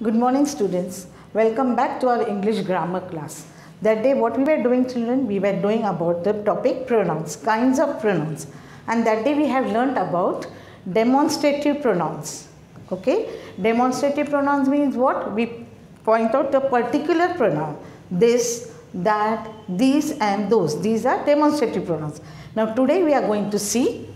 Good morning students. Welcome back to our English grammar class. That day what we were doing children, we were doing about the topic pronouns, kinds of pronouns. And that day we have learnt about demonstrative pronouns. Okay? Demonstrative pronouns means what? We point out a particular pronoun. This, that, these and those. These are demonstrative pronouns. Now today we are going to see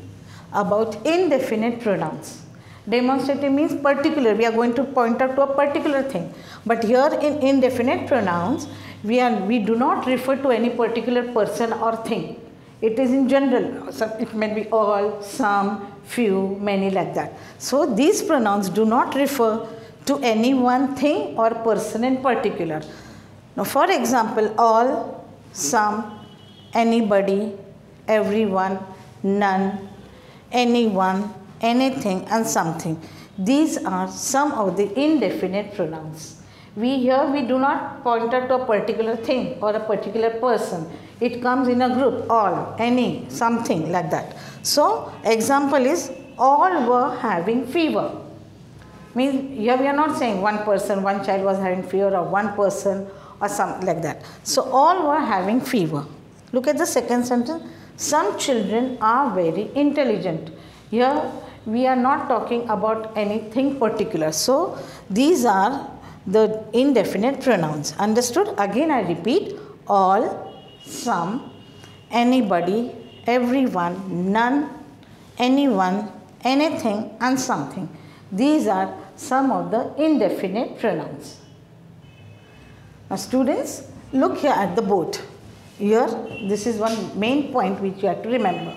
about indefinite pronouns. Demonstrative means particular. We are going to point out to a particular thing. But here in indefinite pronouns, we, are, we do not refer to any particular person or thing. It is in general. So it may be all, some, few, many like that. So these pronouns do not refer to any one thing or person in particular. Now for example, all, some, anybody, everyone, none, anyone, anything and something. These are some of the indefinite pronouns. We here we do not point out to a particular thing or a particular person. It comes in a group, all, any, something like that. So example is all were having fever. Means here we are not saying one person, one child was having fever or one person or something like that. So all were having fever. Look at the second sentence. Some children are very intelligent. Here we are not talking about anything particular. So these are the indefinite pronouns. Understood? Again I repeat all, some, anybody, everyone, none, anyone, anything and something. These are some of the indefinite pronouns. Now students, look here at the board. Here, this is one main point which you have to remember.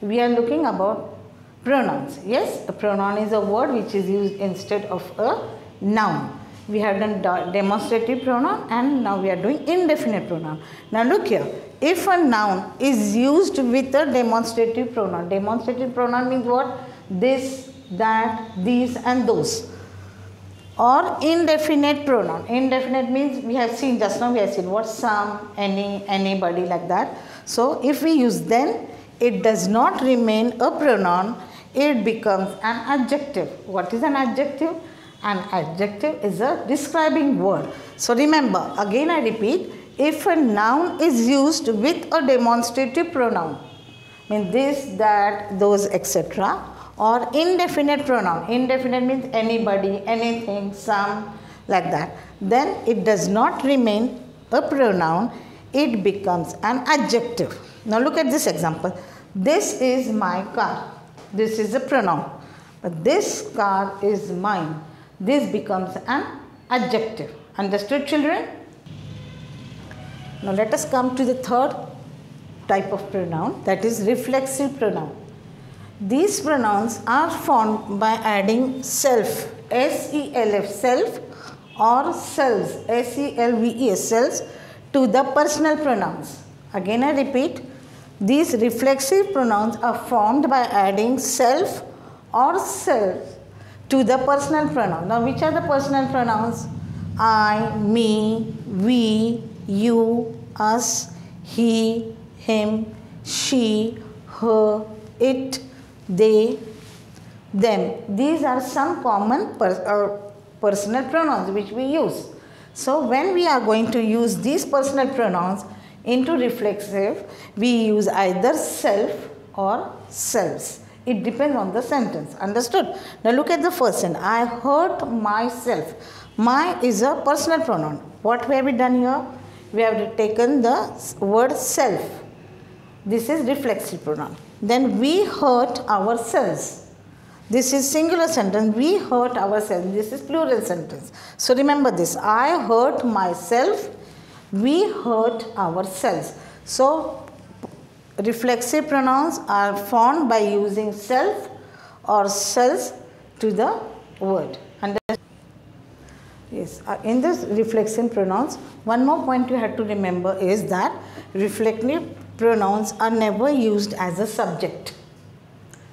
We are looking about pronouns. Yes, a pronoun is a word which is used instead of a noun. We have done demonstrative pronoun and now we are doing indefinite pronoun. Now look here, if a noun is used with a demonstrative pronoun, demonstrative pronoun means what? This, that, these and those. Or indefinite pronoun. Indefinite means we have seen just now we have seen what some, any, anybody like that. So if we use then, it does not remain a pronoun it becomes an adjective. What is an adjective? An adjective is a describing word. So remember, again I repeat, if a noun is used with a demonstrative pronoun, mean this, that, those, etc. or indefinite pronoun, indefinite means anybody, anything, some, like that, then it does not remain a pronoun, it becomes an adjective. Now look at this example. This is my car. This is a pronoun. But this car is mine. This becomes an adjective. Understood children? Now let us come to the third type of pronoun that is reflexive pronoun. These pronouns are formed by adding self, S-E-L-F, self or selves, S-E-L-V-E-S, selves to the personal pronouns. Again I repeat, these reflexive pronouns are formed by adding self or self to the personal pronoun. Now, which are the personal pronouns? I, me, we, you, us, he, him, she, her, it, they, them. These are some common per, uh, personal pronouns which we use. So, when we are going to use these personal pronouns, into reflexive, we use either self or selves. It depends on the sentence. Understood? Now look at the first sentence. I hurt myself. My is a personal pronoun. What have we done here? We have taken the word self. This is reflexive pronoun. Then we hurt ourselves. This is singular sentence. We hurt ourselves. This is plural sentence. So remember this. I hurt myself we hurt ourselves. So, reflexive pronouns are formed by using self or selves to the word. Yes, uh, in this reflexive pronouns, one more point you have to remember is that reflexive pronouns are never used as a subject.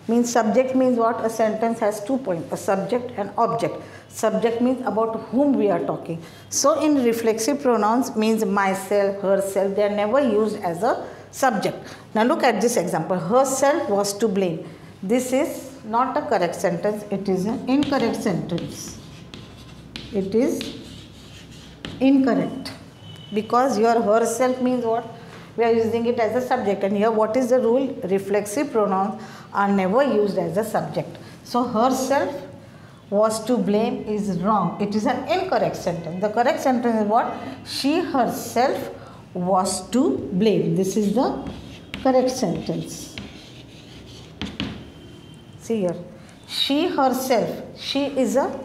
Means subject means what? A sentence has two points, a subject and object. Subject means about whom we are talking. So in reflexive pronouns means myself, herself, they are never used as a subject. Now look at this example. Herself was to blame. This is not a correct sentence, it is an incorrect sentence. it is incorrect because your herself means what we are using it as a subject. And here what is the rule? Reflexive pronouns are never used as a subject. So herself was to blame is wrong. It is an incorrect sentence. The correct sentence is what? She herself was to blame. This is the correct sentence. See here. She herself. She is a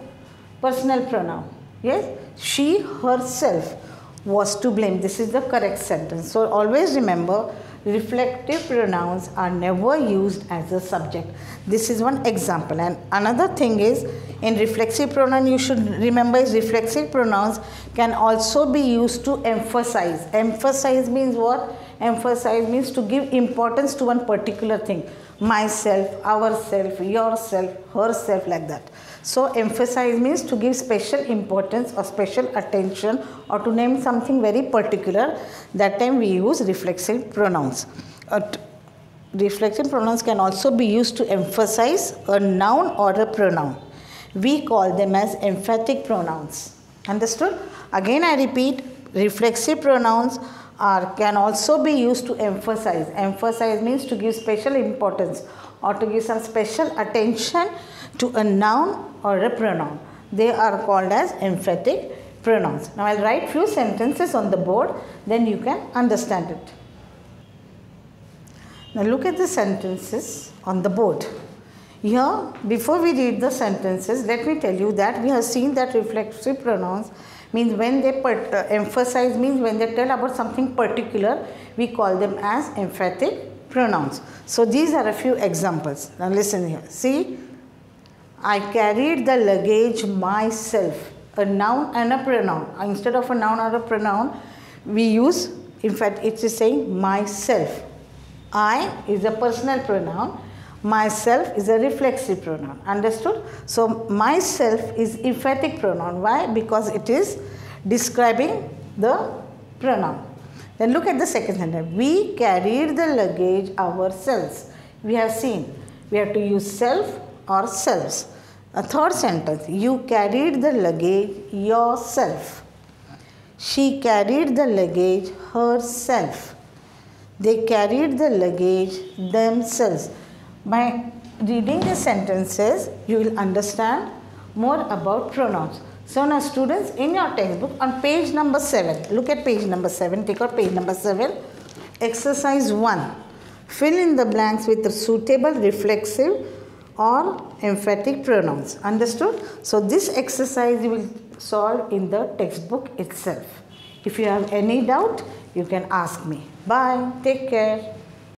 personal pronoun. Yes? She herself was to blame. This is the correct sentence. So always remember reflective pronouns are never used as a subject. This is one example. And another thing is in reflexive pronoun you should remember is reflexive pronouns can also be used to emphasize. Emphasize means what? Emphasize means to give importance to one particular thing. Myself, ourself, yourself, herself like that. So emphasize means to give special importance or special attention or to name something very particular. That time we use reflexive pronouns. Uh, reflexive pronouns can also be used to emphasize a noun or a pronoun. We call them as emphatic pronouns. Understood? Again I repeat, reflexive pronouns are can also be used to emphasize. Emphasize means to give special importance or to give some special attention to a noun or a pronoun. They are called as emphatic pronouns. Now I'll write few sentences on the board then you can understand it. Now look at the sentences on the board. Here before we read the sentences let me tell you that we have seen that reflexive pronouns means when they put, uh, emphasize means when they tell about something particular we call them as emphatic pronouns. So these are a few examples. Now listen here. See I carried the luggage myself. A noun and a pronoun. Instead of a noun or a pronoun, we use, in fact, it is saying myself. I is a personal pronoun. Myself is a reflexive pronoun. Understood? So, myself is emphatic pronoun. Why? Because it is describing the pronoun. Then look at the second sentence. We carried the luggage ourselves. We have seen. We have to use self or selves. A third sentence, you carried the luggage yourself. She carried the luggage herself. They carried the luggage themselves. By reading the sentences, you will understand more about pronouns. So now students, in your textbook on page number 7, look at page number 7, take out page number 7, exercise 1. Fill in the blanks with suitable reflexive or emphatic pronouns. Understood? So this exercise you will solve in the textbook itself. If you have any doubt, you can ask me. Bye. Take care.